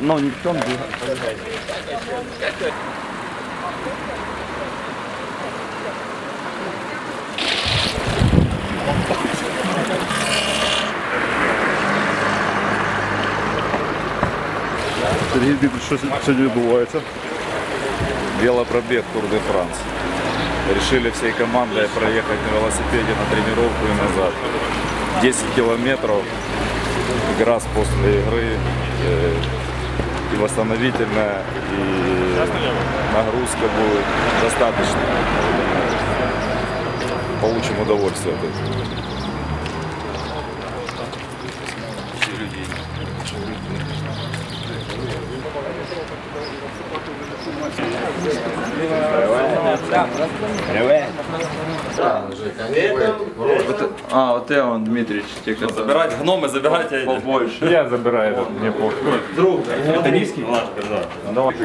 Ну, не в том дело. Сергій Вікторович, що сьогодні відбувається? Велопробег Тур де Франс. Решили всей командой проехать на велосипеде на тренировку и назад. 10 километров. Игра после игры. э, И восстановительная, и нагрузка будет достаточно. Получим удовольствие от этого. А, вот я он, Дмитрич, те, кто Забирать гномы, забирать я побольше. Я забираю, мне похуй. Это низкий? Давай.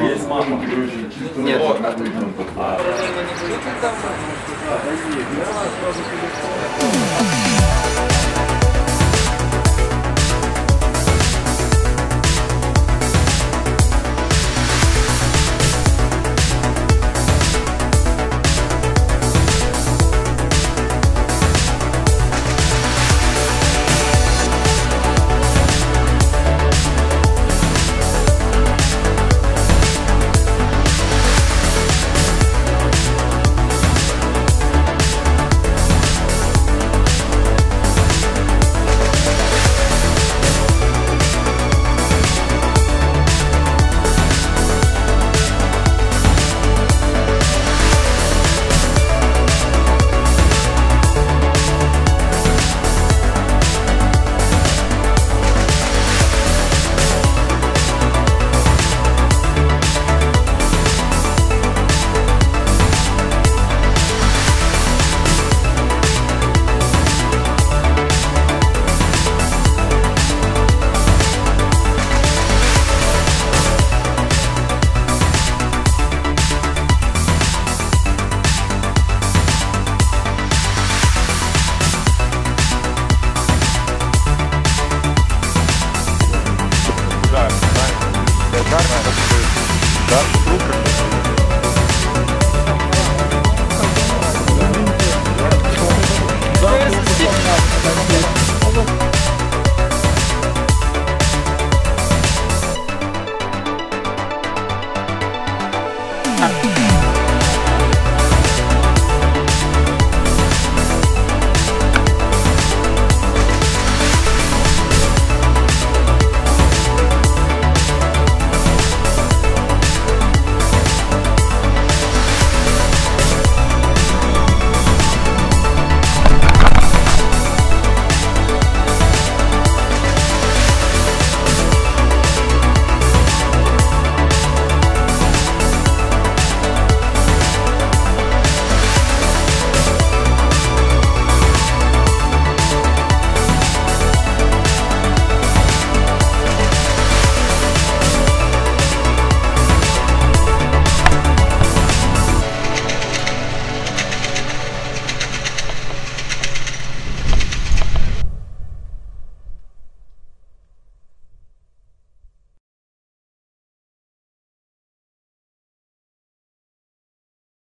Нет, А.